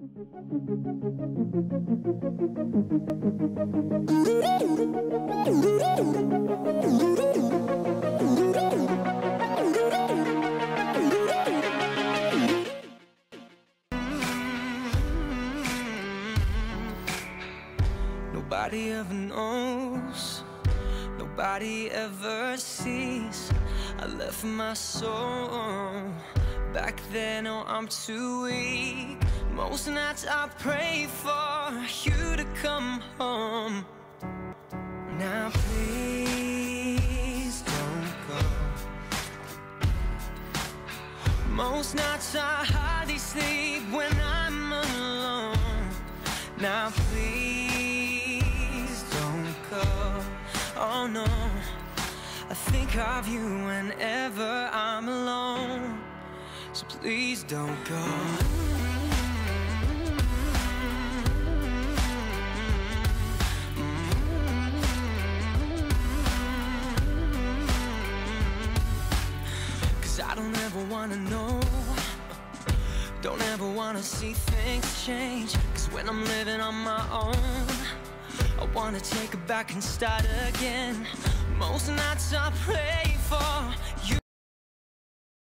Nobody ever knows, nobody ever sees. I left my soul back then. Oh, I'm too weak. Most nights I pray for you to come home. Now, please don't go. Most nights I hardly sleep when I'm alone. Now, please don't go. Oh no, I think of you whenever I'm alone. So please don't go. Cause I don't ever wanna know. Don't ever wanna see things change. Cause when I'm living on my own, I wanna take it back and start again. Most nights I pray.